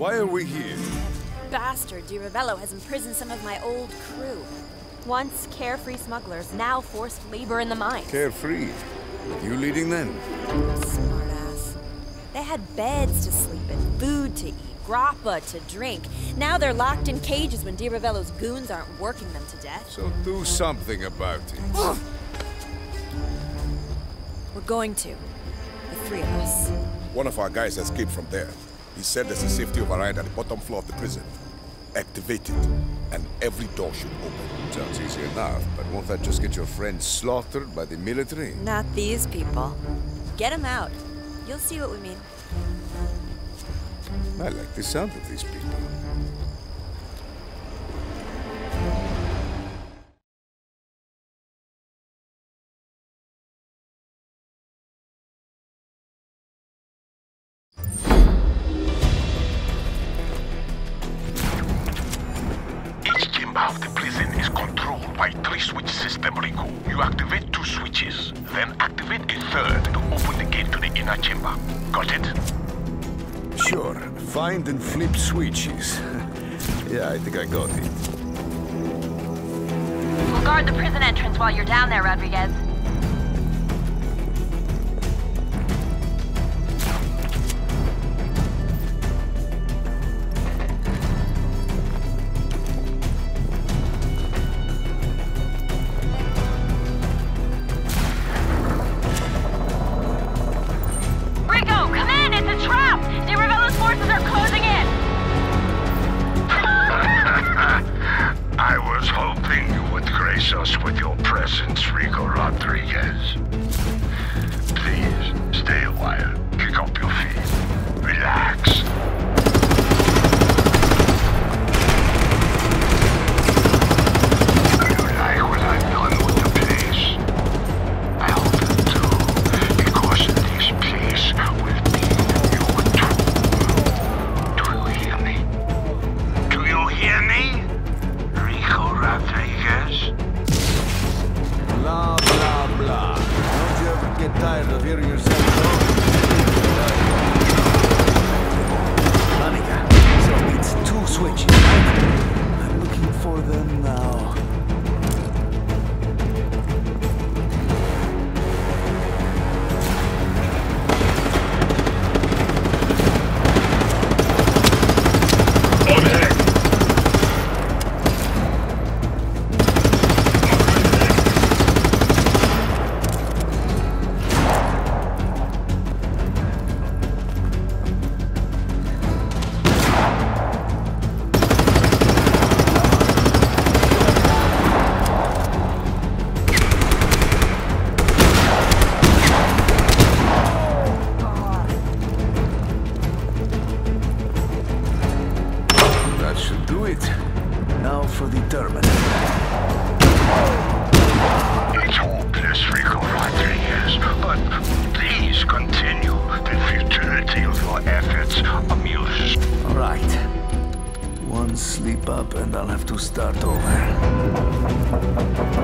Why are we here? Bastard Di Ravello has imprisoned some of my old crew. Once carefree smugglers, now forced labor in the mines. Carefree. With you leading them? Smartass. They had beds to sleep in, food to eat, grappa to drink. Now they're locked in cages when Di Ravello's goons aren't working them to death. So do something about it. We're going to. The three of us. One of our guys escaped from there. He said there's a safety override at the bottom floor of the prison. Activate it, and every door should open. Sounds easy enough, but won't that just get your friends slaughtered by the military? Not these people. Get them out. You'll see what we mean. I like the sound of these people. Each of the prison is controlled by three switch system, Rico. You activate two switches, then activate a third to open the gate to the inner chamber. Got it? Sure. Find and flip switches. yeah, I think I got it. We'll guard the prison entrance while you're down there, Rodriguez. Tired of hearing yourself do it. Now for the terminal. It's hopeless, Rico Rodriguez, but please continue. The futility of your efforts amuses. All right. One sleep up and I'll have to start over.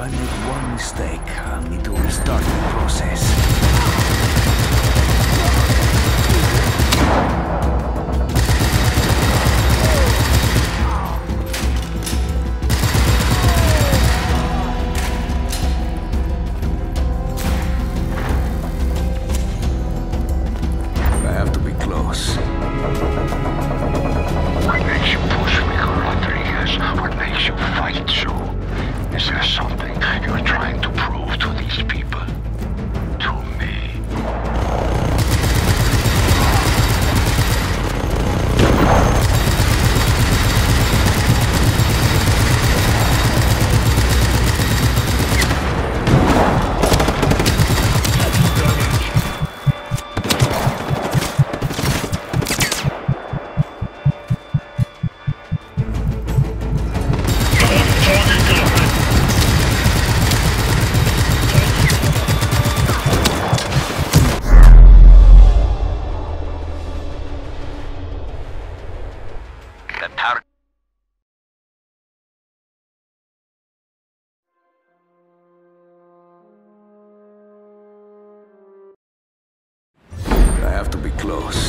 I make one mistake, I'll need to restart the process. siglos.